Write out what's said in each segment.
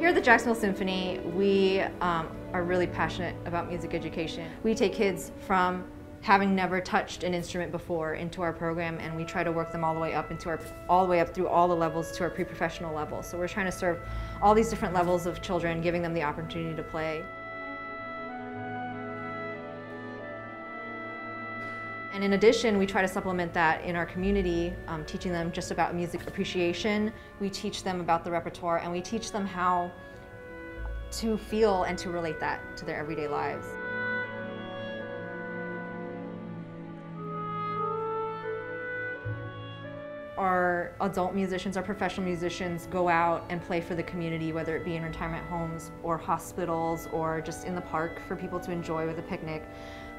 Here at the Jacksonville Symphony, we um, are really passionate about music education. We take kids from having never touched an instrument before into our program and we try to work them all the way up into our all the way up through all the levels to our pre-professional level. So we're trying to serve all these different levels of children, giving them the opportunity to play. And in addition, we try to supplement that in our community, um, teaching them just about music appreciation. We teach them about the repertoire and we teach them how to feel and to relate that to their everyday lives. Our adult musicians, our professional musicians go out and play for the community, whether it be in retirement homes or hospitals or just in the park for people to enjoy with a picnic.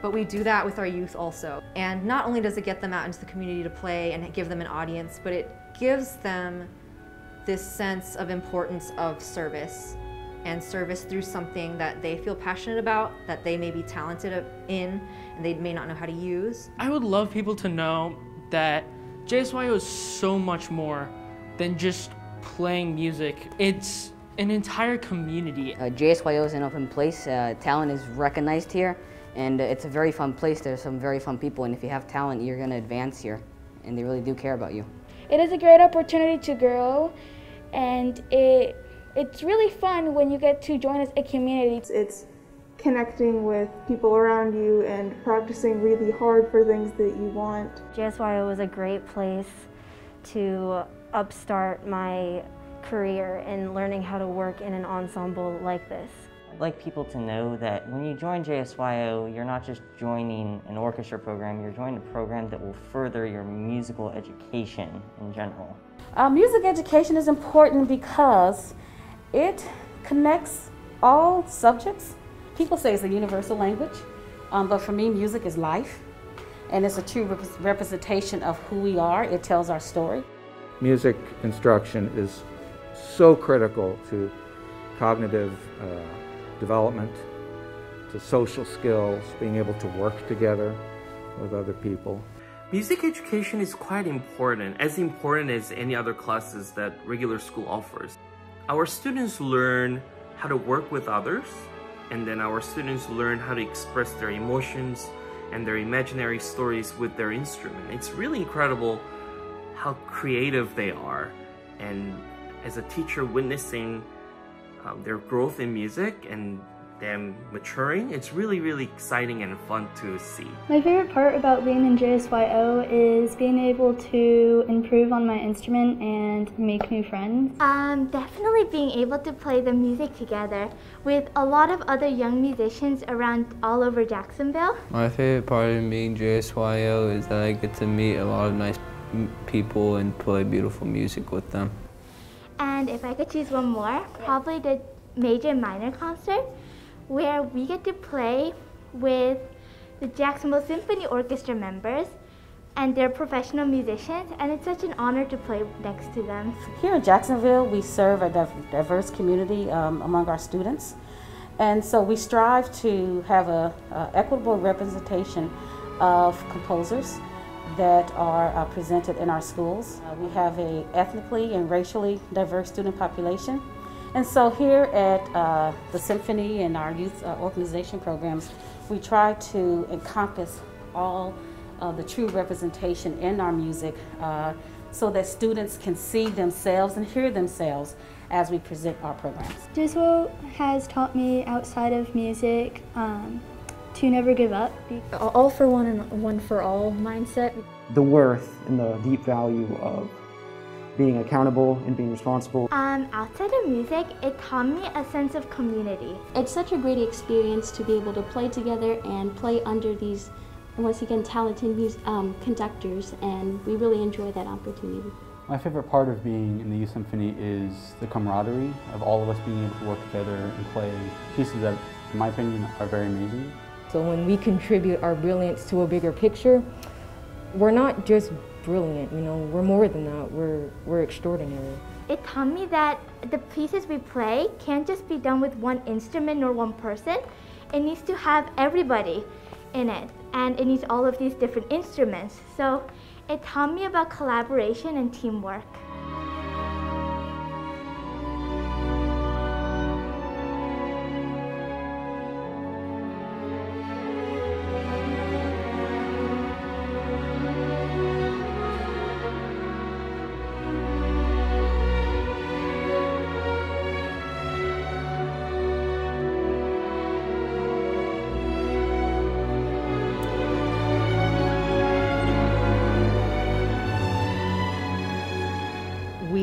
But we do that with our youth also. And not only does it get them out into the community to play and give them an audience, but it gives them this sense of importance of service and service through something that they feel passionate about, that they may be talented in, and they may not know how to use. I would love people to know that JSYO is so much more than just playing music. It's an entire community. Uh, JSYO is an open place. Uh, talent is recognized here. And it's a very fun place. There's some very fun people, and if you have talent, you're going to advance here, and they really do care about you. It is a great opportunity to grow, and it it's really fun when you get to join a community. It's, it's connecting with people around you and practicing really hard for things that you want. JSYO was a great place to upstart my career in learning how to work in an ensemble like this. I'd like people to know that when you join JSYO, you're not just joining an orchestra program, you're joining a program that will further your musical education in general. Uh, music education is important because it connects all subjects. People say it's a universal language, um, but for me, music is life, and it's a true rep representation of who we are. It tells our story. Music instruction is so critical to cognitive uh, development, to social skills, being able to work together with other people. Music education is quite important, as important as any other classes that regular school offers. Our students learn how to work with others, and then our students learn how to express their emotions and their imaginary stories with their instrument. It's really incredible how creative they are, and as a teacher witnessing um, their growth in music and them maturing, it's really, really exciting and fun to see. My favorite part about being in JSYO is being able to improve on my instrument and make new friends. Um, definitely being able to play the music together with a lot of other young musicians around all over Jacksonville. My favorite part of being JSYO is that I get to meet a lot of nice people and play beautiful music with them. And if I could choose one more, probably the major minor concert where we get to play with the Jacksonville Symphony Orchestra members and they're professional musicians and it's such an honor to play next to them. Here in Jacksonville we serve a diverse community um, among our students and so we strive to have a, a equitable representation of composers that are uh, presented in our schools. Uh, we have a ethnically and racially diverse student population. And so here at uh, the Symphony and our youth uh, organization programs, we try to encompass all of the true representation in our music uh, so that students can see themselves and hear themselves as we present our programs. JSYO has taught me outside of music um, to never give up. All for one and one for all mindset. The worth and the deep value of being accountable and being responsible. Um, outside of music, it taught me a sense of community. It's such a great experience to be able to play together and play under these, once again, talented um, conductors, and we really enjoy that opportunity. My favorite part of being in the Youth Symphony is the camaraderie of all of us being able to work together and play pieces that, in my opinion, are very amazing. So when we contribute our brilliance to a bigger picture, we're not just brilliant, you know, we're more than that, we're, we're extraordinary. It taught me that the pieces we play can't just be done with one instrument or one person. It needs to have everybody in it, and it needs all of these different instruments. So it taught me about collaboration and teamwork.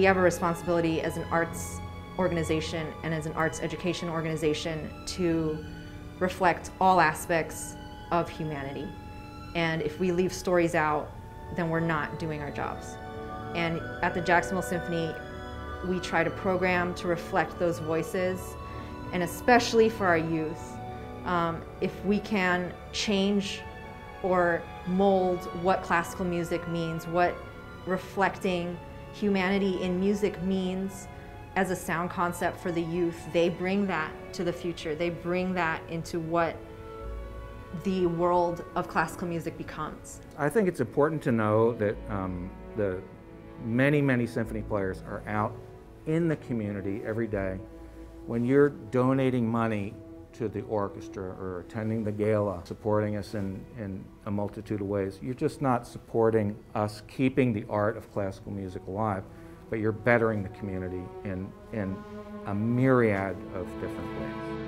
Have a responsibility as an arts organization and as an arts education organization to reflect all aspects of humanity. And if we leave stories out, then we're not doing our jobs. And at the Jacksonville Symphony, we try to program to reflect those voices, and especially for our youth. Um, if we can change or mold what classical music means, what reflecting humanity in music means as a sound concept for the youth, they bring that to the future. They bring that into what the world of classical music becomes. I think it's important to know that um, the many, many symphony players are out in the community every day. When you're donating money to the orchestra or attending the gala, supporting us in, in a multitude of ways, you're just not supporting us keeping the art of classical music alive, but you're bettering the community in, in a myriad of different ways.